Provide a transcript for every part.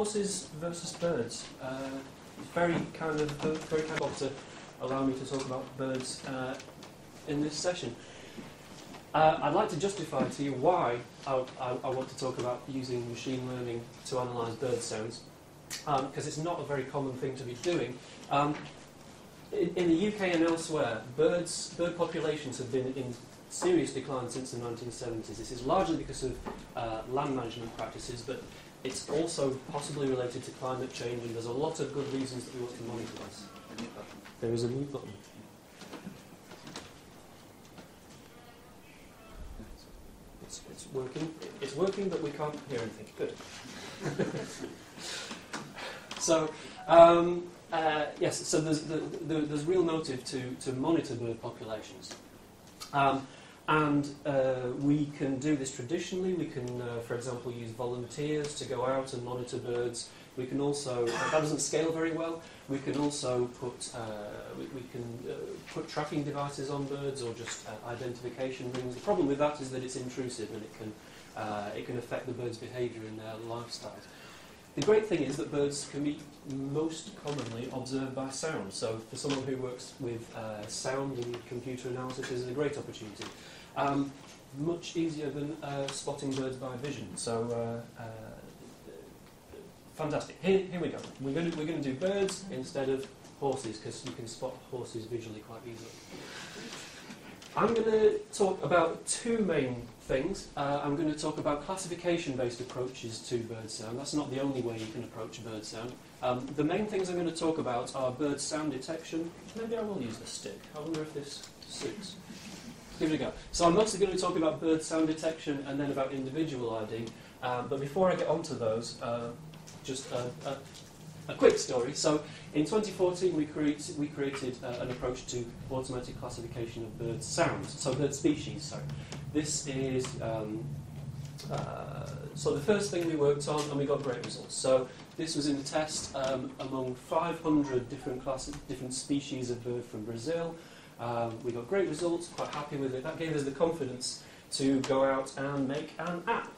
horses versus birds. Uh, very kind of very kind of to allow me to talk about birds uh, in this session. Uh, I'd like to justify to you why I, I, I, want to talk about using machine learning to analyse bird sounds, because um, it's not a very common thing to be doing. Um, in, in, the UK and elsewhere, birds, bird populations have been in serious decline since the 1970s. This is largely because of uh, land management practices, but it's also possibly related to climate change, and there's a lot of good reasons that we want to monitor this. There is a mute button. It's, it's working. It's working, but we can't hear anything. Good. so, um, uh, yes, so there's, the, the, there's real motive to, to monitor bird populations. Um, and uh, we can do this traditionally. We can, uh, for example, use volunteers to go out and monitor birds. We can also, uh, that doesn't scale very well, we can also put, uh, we, we, can uh, put tracking devices on birds or just uh, identification rings. The problem with that is that it's intrusive and it can, it can affect the bird's behaviour in their lifestyle. The great thing is that birds can be most commonly observed by sound. So for someone who works with sound and computer analysis, this is a great opportunity. Um, much easier than uh, spotting birds by vision. So, uh, uh, fantastic. Here, here we go. We're going we're going to do birds instead of horses because you can spot horses visually quite easily. I'm going to talk about two main things. Uh, I'm going to talk about classification-based approaches to bird sound. That's not the only way you can approach bird sound. Um, the main things I'm going to talk about are bird sound detection. Maybe I will use a stick. I wonder if this suits give it a go. So I'm mostly going to be talking about bird sound detection and then about individual ID. Um, but before I get onto those, uh, just a, a, a, quick story. So in 2014, we, create, we created uh, an approach to automatic classification of bird sounds, so bird species. Sorry, this is um, uh, so the first thing we worked on, and we got great results. So this was in a test um, among 500 different classes, different species of bird from Brazil. Um, we got great results, quite happy with it. That gave us the confidence to go out and make an app.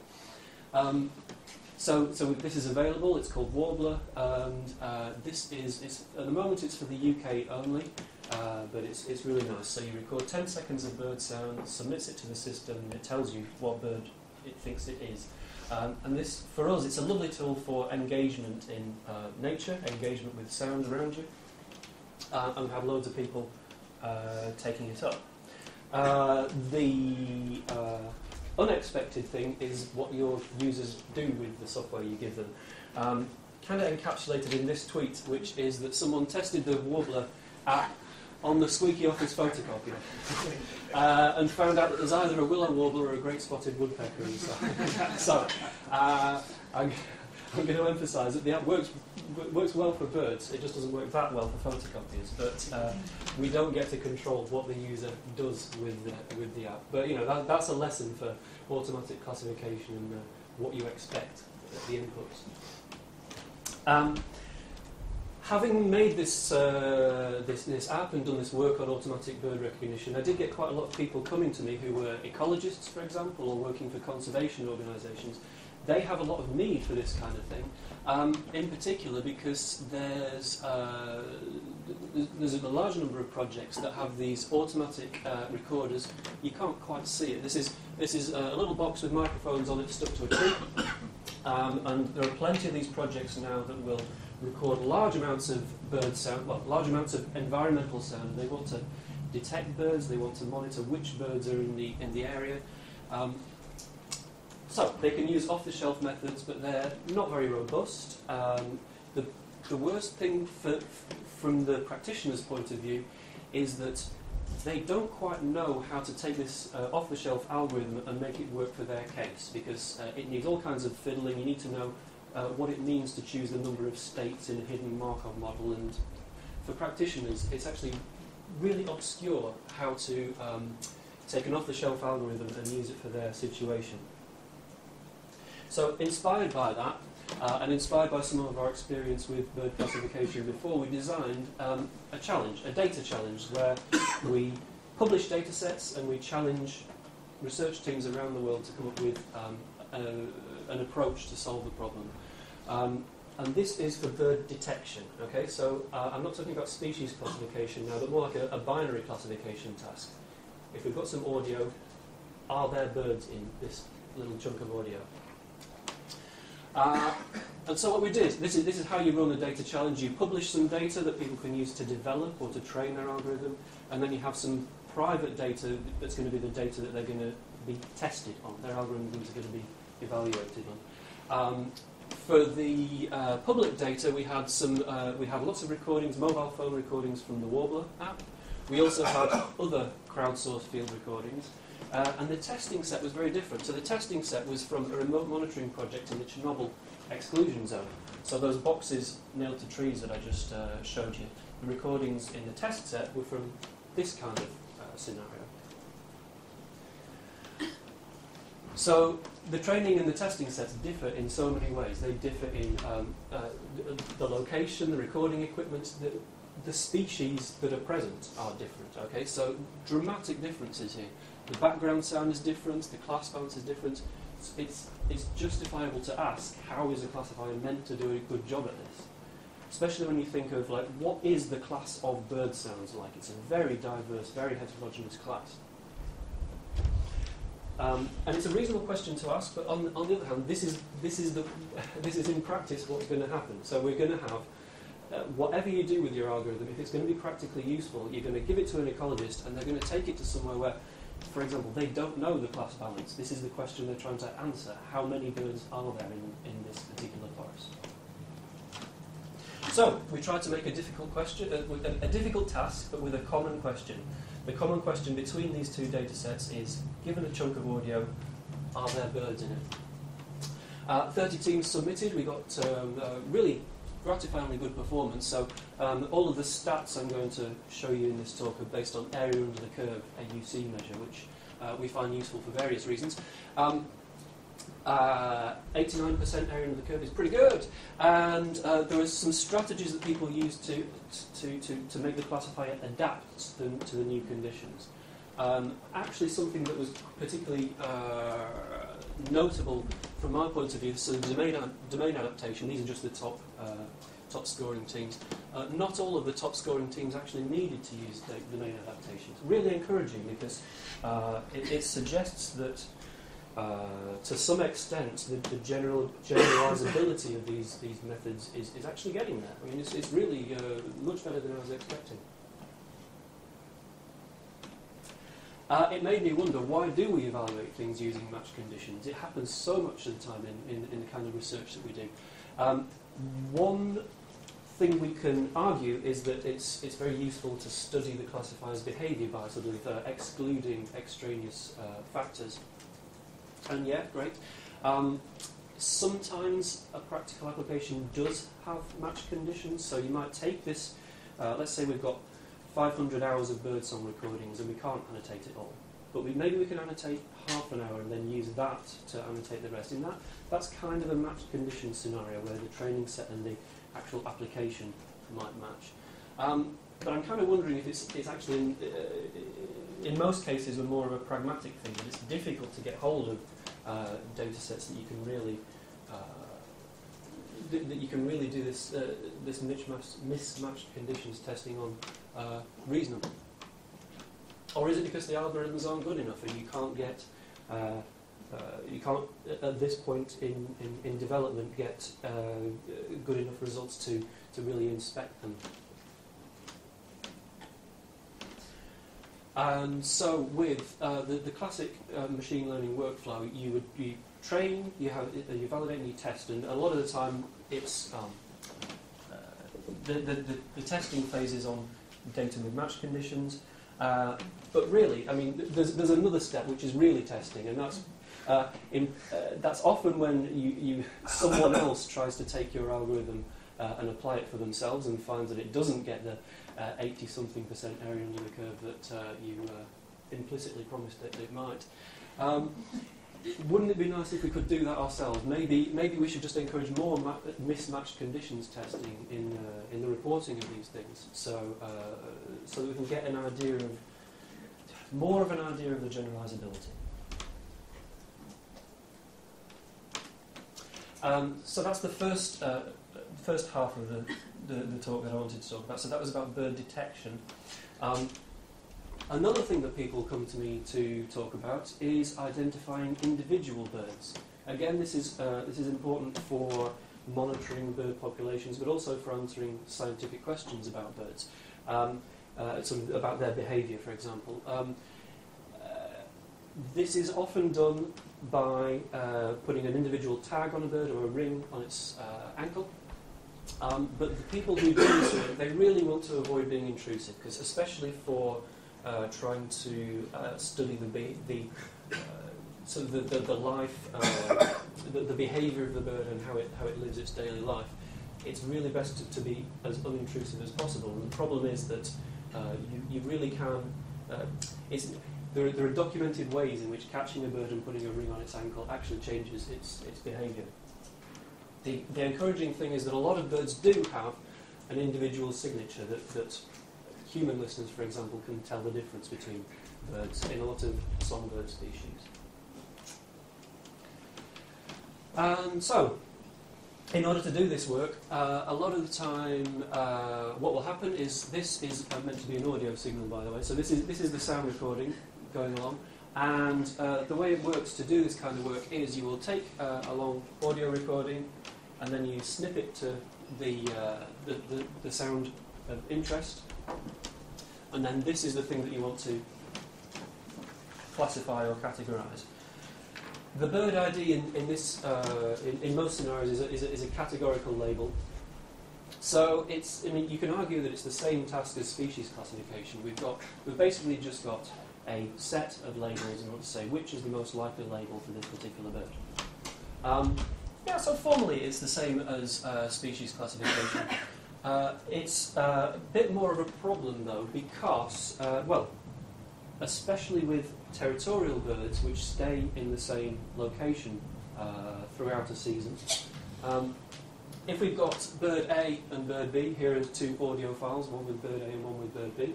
So, so this is available. It's called Warblr, and uh, this is at the moment it's for the UK only, uh, but it's it's really nice. So you record 10 seconds of bird sound, submits it to the system, and it tells you what bird it thinks it is. Um, and this, for us, it's a lovely tool for engagement in uh, nature, engagement with sound around you. Uh, and we have loads of people uh, taking it up. Uh, the unexpected thing is what your users do with the software you give them. Um, kind of encapsulated in this tweet, which is that someone tested the Warblr app on the squeaky office photocopier uh, and found out that there's either a willow warbler or a great spotted woodpecker inside. so uh, I'm, I'm going to emphasise that the app works works well for birds. It just doesn't work that well for photocopiers. But uh, we don't get to control what the user does with the, with the app. But you know that, that's a lesson for automatic classification and uh, what you expect at the inputs. Um, having made this, uh, this, this app and done this work on automatic bird recognition, I did get quite a lot of people coming to me who were ecologists, for example, or working for conservation organisations. They have a lot of need for this kind of thing. Um, in particular, because there's, uh, there's a large number of projects that have these automatic uh, recorders. You can't quite see it. This is, this is a little box with microphones on it stuck to a tree. Um, and there are plenty of these projects now that will record large amounts of bird sound, well, large amounts of environmental sound. They want to detect birds, they want to monitor which birds are in the, in the area. Um, so they can use off-the-shelf methods, but they're not very robust. Um, the, the worst thing for, from the practitioner's point of view is that they don't quite know how to take this uh, off-the-shelf algorithm and make it work for their case because uh, it needs all kinds of fiddling. You need to know uh, what it means to choose the number of states in a hidden Markov model, and for practitioners, it's actually really obscure how to um, take an off-the-shelf algorithm and use it for their situation. So inspired by that, uh, and inspired by some of our experience with bird classification before, we designed um, a challenge, a data challenge, where we publish data sets and we challenge research teams around the world to come up with um, a, an approach to solve the problem. Um, and this is for bird detection. Okay, so uh, I'm not talking about species classification now, but more like a, a binary classification task. If we've got some audio, are there birds in this little chunk of audio? Uh, and so what we did, this is, this is how you run a data challenge. You publish some data that people can use to develop or to train their algorithm, and then you have some private data that's going to be the data that they're going to be tested on. Their algorithms are going to be evaluated on. Um, for the uh, public data, we had some, uh, we had lots of recordings, mobile phone recordings from the Warblr app. We also had other crowdsourced field recordings. Uh, and the testing set was very different. So the testing set was from a remote monitoring project in the Chernobyl exclusion zone. So those boxes nailed to trees that I just uh, showed you, the recordings in the test set were from this kind of uh, scenario. So the training and the testing sets differ in so many ways. They differ in um, uh, the, location, the recording equipment, the, the species that are present are different. Okay, so dramatic differences here. The background sound is different, the class balance is different. It's, it's, it's justifiable to ask how is a classifier meant to do a good job at this? Especially when you think of like what is the class of bird sounds like? It's a very diverse, very heterogeneous class. Um, and it's a reasonable question to ask, but on, on the other hand, this is, this, is the, this is in practice what's going to happen. So we're going to have, uh, whatever you do with your algorithm, if it's going to be practically useful, you're going to give it to an ecologist and they're going to take it to somewhere where, for example, they don't know the class balance. This is the question they're trying to answer. How many birds are there in, in this particular forest? So, we tried to make a difficult question, uh, a, a difficult task, but with a common question. The common question between these two data sets is, given a chunk of audio, are there birds in it? Uh, 30 teams submitted. We got um, really gratifyingly good performance. So um, all of the stats I'm going to show you in this talk are based on area under the curve, AUC measure, which uh, we find useful for various reasons. Um, uh, 89% area under the curve is pretty good. And uh, there are some strategies that people use to, to, to, to make the classifier adapt to, to the new conditions. Um, actually, something that was particularly uh, notable from my point of view, so domain, domain adaptation, these are just the top, uh, top scoring teams. Uh, not all of the top scoring teams actually needed to use the domain adaptation. It's really encouraging because uh, it, it suggests that uh, to some extent, the, the general generalizability of these, these methods is, is actually getting there. I mean, it's, it's really uh, much better than I was expecting. Uh, it made me wonder why do we evaluate things using match conditions? It happens so much of the time in, in, in the kind of research that we do. Um, one thing we can argue is that it's, it's very useful to study the classifier's behaviour by sort of uh, excluding extraneous uh, factors. And yeah, great. Um, sometimes a practical application does have match conditions, so you might take this, uh, let's say we've got 500 hours of birdsong recordings and we can't annotate it all. But we, maybe we can annotate half an hour and then use that to annotate the rest. In that, that's kind of a matched condition scenario where the training set and the actual application might match. Um, but I'm kind of wondering if it's, it's actually, in, uh, in most cases, a more of a pragmatic thing, that it's difficult to get hold of uh, data sets that you can really th- that you can really do this uh, this mismatched, mismatched conditions testing on uh, reasonable. Or is it because the algorithms aren't good enough and you can't get uh, uh, you can't at this point in, in, in development get good enough results to, to really inspect them? And so with uh, the, the classic uh, machine learning workflow, you would you train, you have you validate and you test, and a lot of the time it's um, uh, the, the, the, the, testing phase is on data with match conditions. Uh, but really, I mean, there's, there's another step which is really testing, and that's uh, in, uh, that's often when you, you someone else tries to take your algorithm and apply it for themselves and finds that it doesn't get the 80 something percent area under the curve that uh, you uh, implicitly promised that it might. Um, wouldn't it be nice if we could do that ourselves? Maybe, maybe we should just encourage more ma- mismatched conditions testing in, uh, in the reporting of these things, so uh, so that we can get an idea of more of an idea of the generalizability. Um, so that's the first uh, first half of the, the, the talk that I wanted to talk about. So that was about bird detection. Um, another thing that people come to me to talk about is identifying individual birds. Again, this is, uh, this is important for monitoring bird populations, but also for answering scientific questions about birds, um, uh, of about their behaviour, for example. Um, uh, this is often done by uh, putting an individual tag on a bird or a ring on its uh, ankle. Um, but the people who do this they really want to avoid being intrusive, because especially for uh, trying to uh, study the, the uh, so the, the, the life, uh, the, the behaviour of the bird and how it, how it lives its daily life, it's really best to, to be as unintrusive as possible. And the problem is that uh, you, you really can. It's, there, there are documented ways in which catching a bird and putting a ring on its ankle actually changes its, its behaviour. The, the encouraging thing is that a lot of birds do have an individual signature that, that human listeners, for example, can tell the difference between birds in a lot of songbird species. Um, so, in order to do this work, uh, a lot of the time, uh, what will happen is this is uh, meant to be an audio signal, by the way. So this is this is the sound recording going along, and uh, the way it works to do this kind of work is you will take uh, a long audio recording, and then you snip it to the, uh, the, the the sound of interest, and then this is the thing that you want to classify or categorize. The bird ID in, in this, uh, in, in most scenarios, is a, is, a, is a categorical label. So it's, I mean, you can argue that it's the same task as species classification. We've got, we've basically just got a set of labels in order to say which is the most likely label for this particular bird. Um, yeah, so formally it's the same as uh, species classification. Uh, it's uh, a bit more of a problem though because, uh, well, especially with territorial birds which stay in the same location uh, throughout a season. Um, if we've got bird A and bird B, here are two audio files, one with bird A and one with bird B.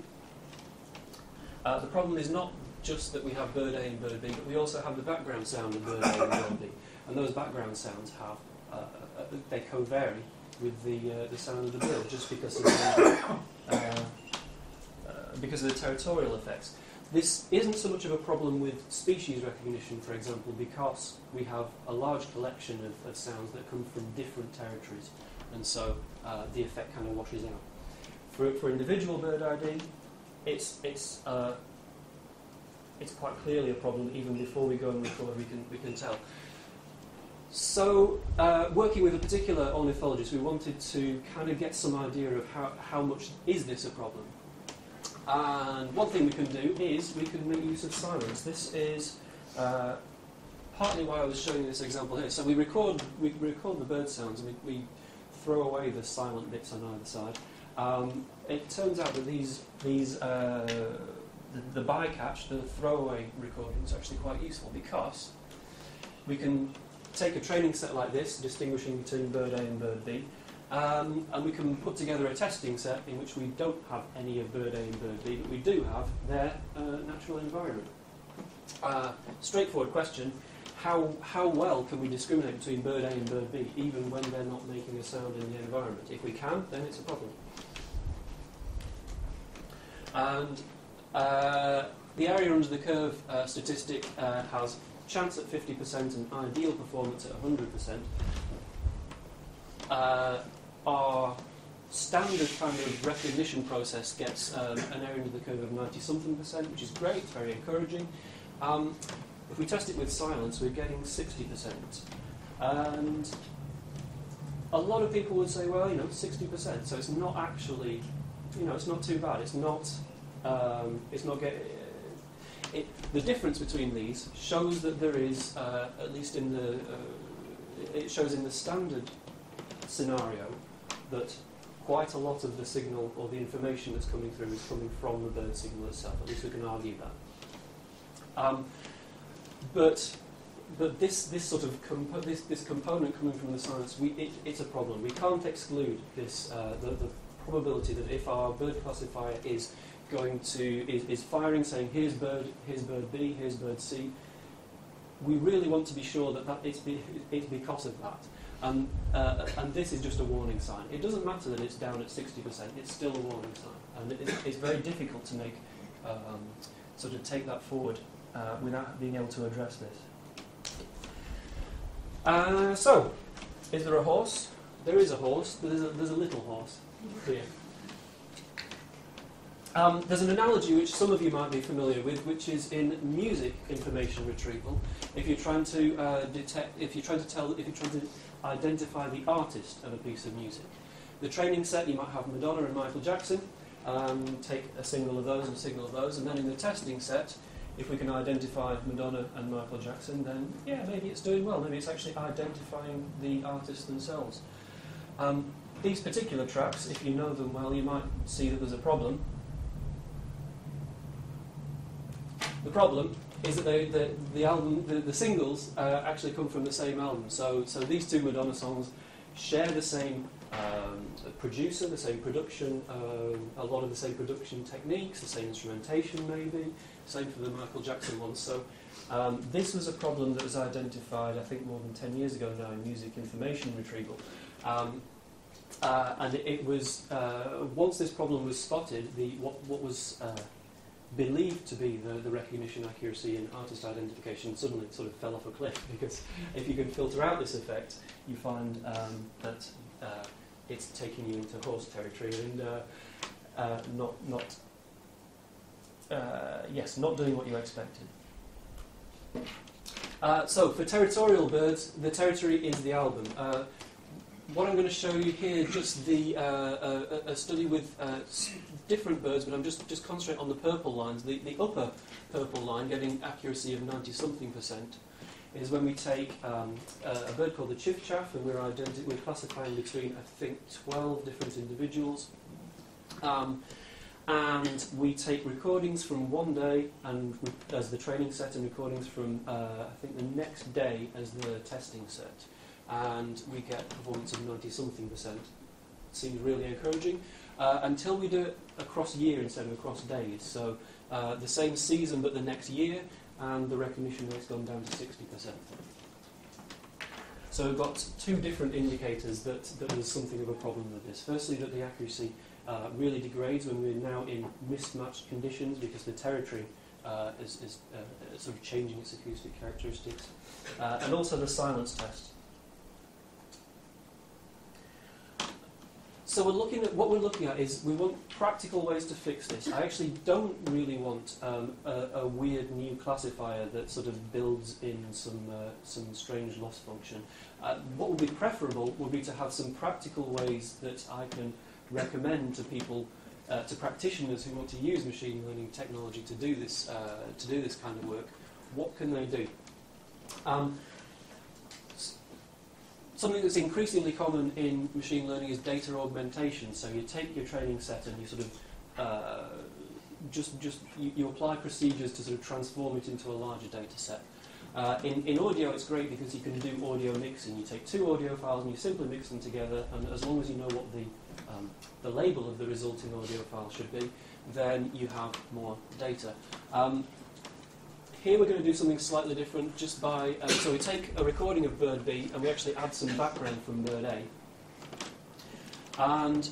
Uh, the problem is not just that we have bird A and bird B, but we also have the background sound of bird A and bird B. And those background sounds have, uh, they co-vary with the, uh, the sound of the bill, just because of the, uh, uh, because of the territorial effects. This isn't so much of a problem with species recognition, for example, because we have a large collection of, of sounds that come from different territories, and so uh, the effect kind of washes out. For, for individual bird ID, it's, it's, uh, it's quite clearly a problem even before we go and record, we can, we can tell. So, uh, working with a particular ornithologist, we wanted to kind of get some idea of how, how much is this a problem. And one thing we can do is we can make use of silence. This is uh, partly why I was showing this example here. So we record, we record the bird sounds and we, we throw away the silent bits on either side. Um, it turns out that these, these uh, the, the bycatch, the throwaway recording, is actually quite useful because we can take a training set like this, distinguishing between bird A and bird B, um, and we can put together a testing set in which we don't have any of bird A and bird B, but we do have their uh, natural environment. Uh, straightforward question, how, how well can we discriminate between bird A and bird B, even when they're not making a sound in the environment? If we can, then it's a problem. And uh, the area under the curve uh, statistic uh, has chance at 50% and ideal performance at 100%. Uh, our standard kind of recognition process gets um, an area under the curve of 90 something percent, which is great, very encouraging. Um, if we test it with silence, we're getting 60%. And a lot of people would say, well, you know, 60%, so it's not actually, you know, it's not too bad. It's not, um, it's not getting. It, the difference between these shows that there is, uh, at least in the, uh, it shows in the standard scenario, that quite a lot of the signal or the information that's coming through is coming from the bird signal itself. At least we can argue that. Um, but but this, this sort of compo- this, this component coming from the science, we, it, it's a problem. We can't exclude this uh, the, the probability that if our bird classifier is going to is, is firing saying here's bird here's bird B here's bird C, we really want to be sure that, that it's, be, it's because of that. Um, uh, and this is just a warning sign. It doesn't matter that it's down at 60%, it's still a warning sign. And it, it's very difficult to make, um, sort of take that forward uh, without being able to address this. Uh, so, is there a horse? There is a horse. There's a, there's a little horse here. Um, there's an analogy which some of you might be familiar with, which is in music information retrieval. If you're trying to uh, detect, if you're trying to tell, if you're trying to identify the artist of a piece of music, the training set you might have Madonna and Michael Jackson. Um, take a single of those and a single of those, and then in the testing set, if we can identify Madonna and Michael Jackson, then yeah, maybe it's doing well. Maybe it's actually identifying the artists themselves. Um, these particular tracks, if you know them well, you might see that there's a problem. The problem is that they, the, the album, the, the singles uh, actually come from the same album. So, so these two Madonna songs share the same um, producer, the same production, um, a lot of the same production techniques, the same instrumentation maybe, same for the Michael Jackson ones. So um, this was a problem that was identified, I think, more than 10 years ago now in music information retrieval. Um, uh, and it, it was, uh, once this problem was spotted, the, what, what was uh, believed to be the, the recognition accuracy and artist identification suddenly sort of fell off a cliff because if you can filter out this effect, you find um, that uh, it's taking you into horse territory and uh, uh, not, not uh, yes, not doing what you expected. Uh, so for territorial birds, the territory is the album. Uh, what I'm going to show you here, just the a, a, study with different birds, but I'm just just concentrating on the purple lines. The, the upper purple line, getting accuracy of 90 something percent, is when we take um, a, bird called the chiffchaff, and we're, identi- we're classifying between, I think, 12 different individuals. Um, and we take recordings from one day and as the training set and recordings from, uh, I think, the next day as the testing set. And we get performance of 90 something percent. Seems really encouraging. Uh, until we do it across year instead of across days. So uh, the same season but the next year, and the recognition rate's gone down to 60%. So we've got two different indicators that, that there's something of a problem with this. Firstly, that the accuracy uh, really degrades when we're now in mismatched conditions because the territory uh, is, is uh, sort of changing its acoustic characteristics. Uh, and also the silence test. So we're looking at what we're looking at is we want practical ways to fix this. I actually don't really want um, a, a, weird new classifier that sort of builds in some uh, some strange loss function. Uh, what would be preferable would be to have some practical ways that I can recommend to people, uh, to practitioners who want to use machine learning technology to do this uh, to do this kind of work. What can they do? Um, Something that's increasingly common in machine learning is data augmentation. So you take your training set and you sort of uh, just just you, you, apply procedures to sort of transform it into a larger data set. Uh, in, in audio, it's great because you can do audio mixing. You take two audio files and you simply mix them together, and as long as you know what the um, the label of the resulting audio file should be, then you have more data. Um, here we're going to do something slightly different just by, uh, so we take a recording of bird B and we actually add some background from bird A. And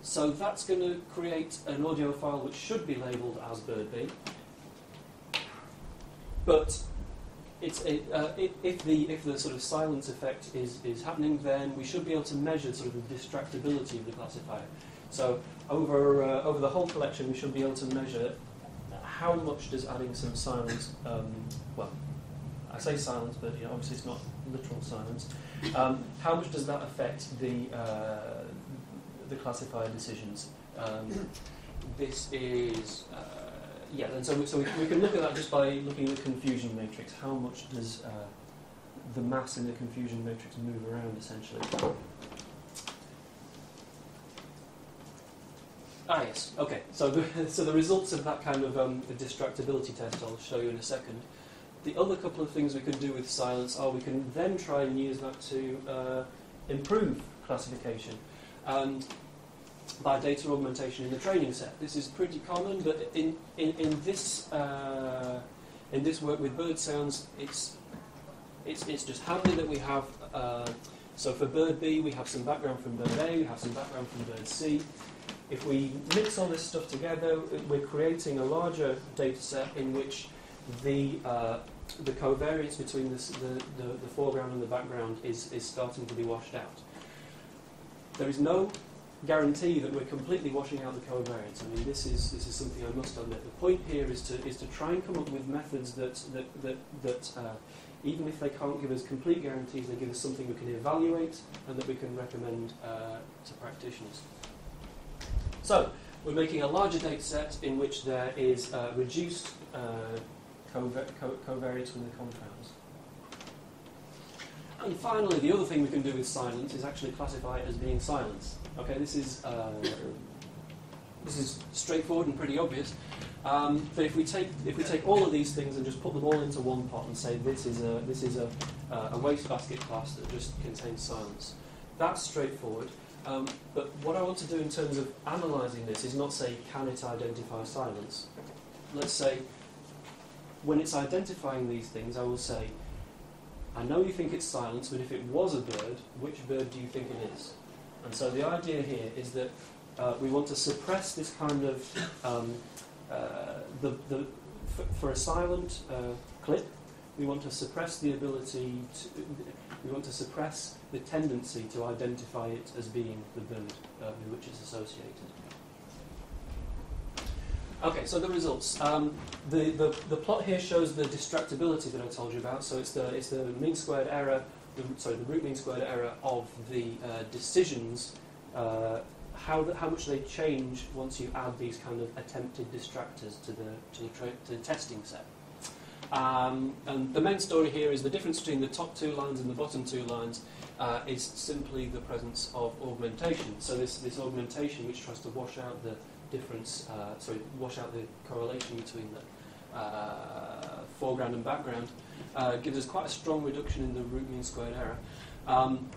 so that's going to create an audio file which should be labelled as bird B. But it's a, uh, if, the, if the sort of silence effect is, is happening, then we should be able to measure sort of the distractibility of the classifier. So over, uh, over the whole collection, we should be able to measure how much does adding some silence, um, well, I say silence, but you know, obviously it's not literal silence. Um, how much does that affect the uh, the classifier decisions? Um, this is uh, yeah, and so we, so we, we, can look at that just by looking at the confusion matrix. How much does uh, the mass in the confusion matrix move around essentially? Ah, yes. Okay. So the, so the results of that kind of um, distractibility test I'll show you in a second. The other couple of things we can do with silence are we can then try and use that to uh, improve classification. And by data augmentation in the training set. This is pretty common, but in, in, in this uh, in this work with bird sounds, it's it's, it's just handy that we have uh, So for bird B, we have some background from bird A, we have some background from bird C. If we mix all this stuff together, we're creating a larger data set in which the, uh, the covariance between this, the, the, the foreground and the background is, is starting to be washed out. There is no guarantee that we're completely washing out the covariance. I mean, this is, this is something I must admit. The point here is to, is to try and come up with methods that, that, that, that uh, even if they can't give us complete guarantees, they give us something we can evaluate and that we can recommend uh, to practitioners. So, we're making a larger data set in which there is uh, reduced uh, covar co covariance from the confounds. And finally, the other thing we can do with silence is actually classify it as being silence. Okay, this is uh, this is straightforward and pretty obvious. Um, but if we take if we take all of these things and just put them all into one pot and say this is a this is a, uh, a wastebasket class that just contains silence, that's straightforward. Um, but what I want to do in terms of analysing this is not say can it identify silence. Let's say when it's identifying these things, I will say I know you think it's silence, but if it was a bird, which bird do you think it is? And so the idea here is that uh, we want to suppress this kind of um, uh, the, the for a silent uh, clip, we want to suppress the ability to, we want to suppress the tendency to identify it as being the bird uh, with which it's associated. Okay, so the results. Um, the, the, the plot here shows the distractibility that I told you about. So it's the, it's the mean squared error, the, sorry, the root mean squared error of the uh, decisions, uh, how, the, how much they change once you add these kind of attempted distractors to the, to the, to the testing set. Um, and the main story here is the difference between the top two lines and the bottom two lines uh, is simply the presence of augmentation. So this, this augmentation which tries to wash out the difference, uh, sorry, wash out the correlation between the uh, foreground and background, uh, gives us quite a strong reduction in the root mean squared error. Um,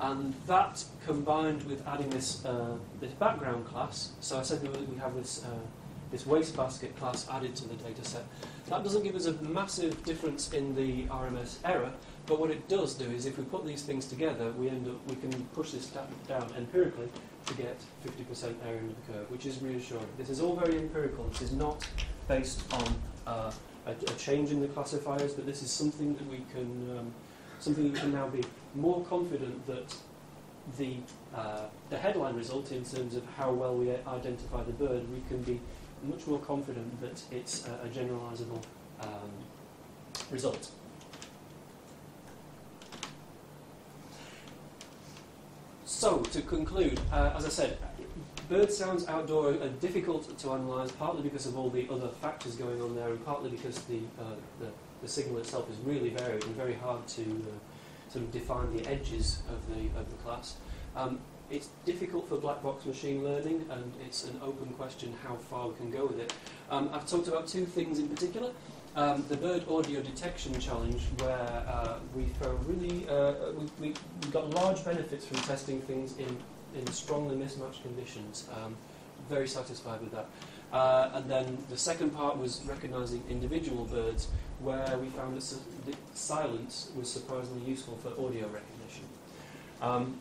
and that combined with adding this, uh, this background class, so I said we have this, uh, this wastebasket class added to the data set, that doesn't give us a massive difference in the RMS error, but what it does do is if we put these things together, we end up, we can push this down empirically to get 50% area under the curve, which is reassuring. This is all very empirical. This is not based on uh, a, a, change in the classifiers, but this is something that we can, um, something we can now be more confident that the uh, the headline result in terms of how well we identify the bird, we can be much more confident that it's a, a generalizable um, result. So, to conclude, uh, as I said, bird sounds outdoor are difficult to analyse, partly because of all the other factors going on there, and partly because the, uh, the, the, signal itself is really varied and very hard to uh, sort of define the edges of the, of the class. Um, it's difficult for black box machine learning, and it's an open question how far we can go with it. Um, I've talked about two things in particular. Um, the bird audio detection challenge, where uh, we really uh, we, we, got large benefits from testing things in, in strongly mismatched conditions. Um, very satisfied with that. Uh, and then the second part was recognizing individual birds, where we found that silence was surprisingly useful for audio recognition. Um,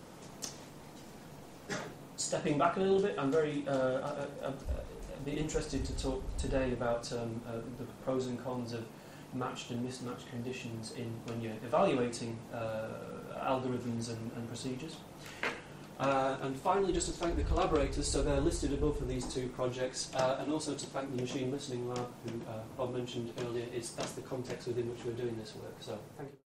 stepping back a little bit, I'm very uh, be interested to talk today about um, uh, the pros and cons of matched and mismatched conditions in when you're evaluating uh, algorithms and, and procedures. Uh, and finally, just to thank the collaborators, so they're listed above for these two projects, uh, and also to thank the Machine Listening Lab, who uh, Bob mentioned earlier. is that's the context within which we're doing this work. So, thank you.